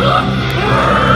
soy.